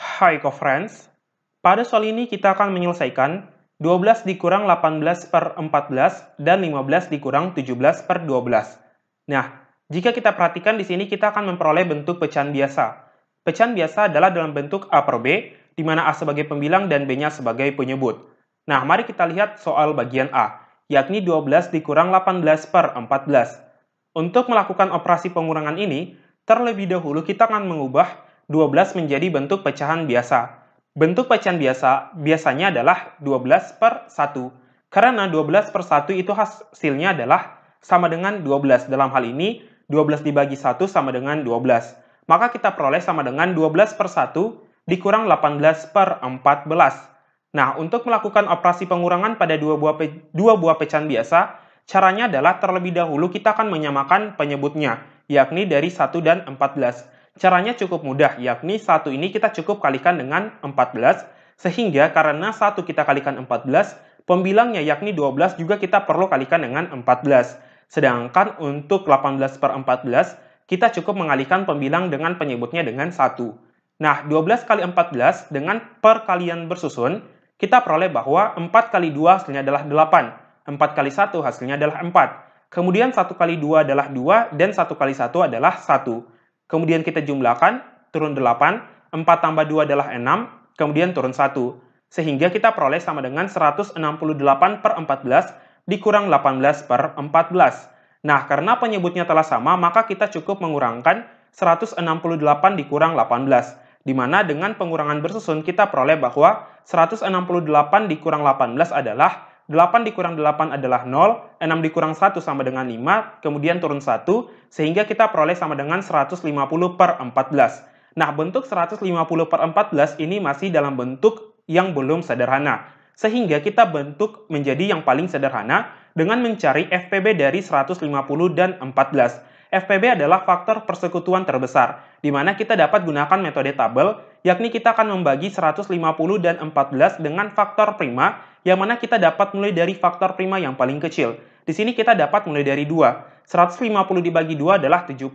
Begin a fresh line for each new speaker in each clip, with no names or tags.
Hai co-friends, pada soal ini kita akan menyelesaikan 12 dikurang 18 per 14 dan 15 dikurang 17 per 12. Nah, jika kita perhatikan di sini kita akan memperoleh bentuk pecahan biasa. Pecahan biasa adalah dalam bentuk A per B, di mana A sebagai pembilang dan B-nya sebagai penyebut. Nah, mari kita lihat soal bagian A, yakni 12 dikurang 18 per 14. Untuk melakukan operasi pengurangan ini, terlebih dahulu kita akan mengubah 12 menjadi bentuk pecahan biasa. Bentuk pecahan biasa biasanya adalah 12 per 1. Karena 12 per 1 itu hasilnya adalah sama dengan 12. Dalam hal ini, 12 dibagi 1 sama dengan 12. Maka kita peroleh sama dengan 12 per 1 dikurang 18 per 14. Nah, untuk melakukan operasi pengurangan pada dua buah, pe dua buah pecahan biasa, caranya adalah terlebih dahulu kita akan menyamakan penyebutnya, yakni dari 1 dan 14. Caranya cukup mudah, yakni satu ini kita cukup kalikan dengan 14, sehingga karena satu kita kalikan 14, pembilangnya yakni 12 juga kita perlu kalikan dengan 14. Sedangkan untuk 18 per 14, kita cukup mengalihkan pembilang dengan penyebutnya dengan 1. Nah, 12 kali 14 dengan perkalian bersusun, kita peroleh bahwa 4 kali 2 hasilnya adalah 8. 4 kali 1 hasilnya adalah 4. Kemudian 1 kali 2 adalah 2, dan 1 kali 1 adalah 1. Kemudian kita jumlahkan, turun 8, 4 tambah 2 adalah 6, kemudian turun 1. Sehingga kita peroleh sama dengan 168 per 14 dikurang 18 per 14. Nah, karena penyebutnya telah sama, maka kita cukup mengurangkan 168 dikurang 18. Di mana dengan pengurangan bersusun kita peroleh bahwa 168 dikurang 18 adalah 8 dikurang 8 adalah 0, 6 dikurang 1 sama dengan 5, kemudian turun 1, sehingga kita peroleh sama dengan 150 per 14. Nah, bentuk 150 per 14 ini masih dalam bentuk yang belum sederhana. Sehingga kita bentuk menjadi yang paling sederhana dengan mencari FPB dari 150 dan 14. FPB adalah faktor persekutuan terbesar, di mana kita dapat gunakan metode tabel, yakni kita akan membagi 150 dan 14 dengan faktor prima, yang mana kita dapat mulai dari faktor prima yang paling kecil. Di sini kita dapat mulai dari 2. 150 dibagi 2 adalah 75.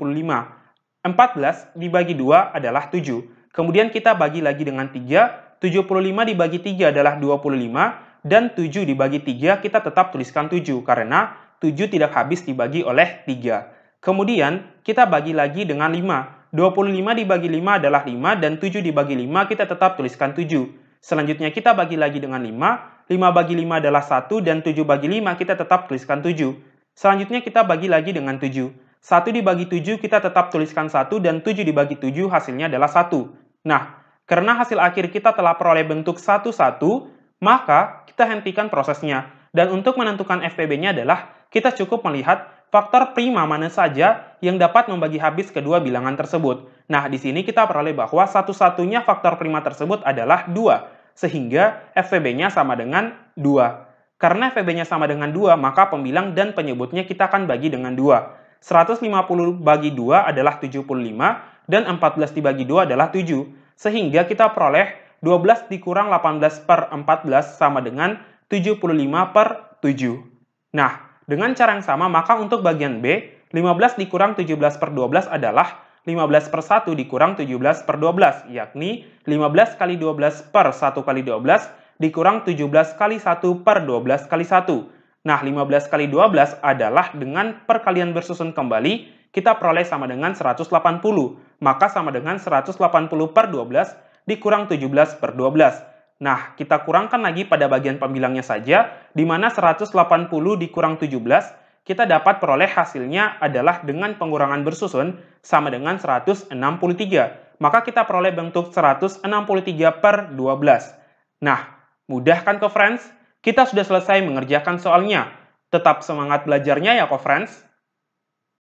14 dibagi 2 adalah 7. Kemudian kita bagi lagi dengan 3. 75 dibagi 3 adalah 25. Dan 7 dibagi 3 kita tetap tuliskan 7, karena 7 tidak habis dibagi oleh 3. Kemudian, kita bagi lagi dengan 5. 25 dibagi 5 adalah 5, dan 7 dibagi 5 kita tetap tuliskan 7. Selanjutnya kita bagi lagi dengan 5, 5 bagi 5 adalah 1, dan 7 bagi 5 kita tetap tuliskan 7. Selanjutnya kita bagi lagi dengan 7. 1 dibagi 7 kita tetap tuliskan 1, dan 7 dibagi 7 hasilnya adalah 1. Nah, karena hasil akhir kita telah peroleh bentuk 1, 1, maka kita hentikan prosesnya. Dan untuk menentukan FPB-nya adalah kita cukup melihat faktor prima mana saja yang dapat membagi habis kedua bilangan tersebut. Nah, di sini kita peroleh bahwa satu-satunya faktor prima tersebut adalah 2, sehingga FVB-nya sama dengan 2. Karena FVB-nya sama dengan 2, maka pembilang dan penyebutnya kita akan bagi dengan 2. 150 bagi 2 adalah 75, dan 14 dibagi 2 adalah 7. Sehingga kita peroleh 12 dikurang 18 per 14 sama dengan 75 per 7. Nah, dengan cara yang sama, maka untuk bagian B, 15 dikurang 17 per 12 adalah 15 per 1 dikurang 17 per 12, yakni 15 kali 12 per 1 kali 12 dikurang 17 kali 1 per 12 kali 1. Nah, 15 kali 12 adalah dengan perkalian bersusun kembali, kita peroleh sama dengan 180. Maka sama dengan 180 per 12 dikurang 17 per 12. Nah, kita kurangkan lagi pada bagian pembilangnya saja, di mana 180 dikurang 17, kita dapat peroleh hasilnya adalah dengan pengurangan bersusun sama dengan 163. Maka kita peroleh bentuk 163 per 12. Nah, mudah kan ke friends? Kita sudah selesai mengerjakan soalnya. Tetap semangat belajarnya ya kok friends.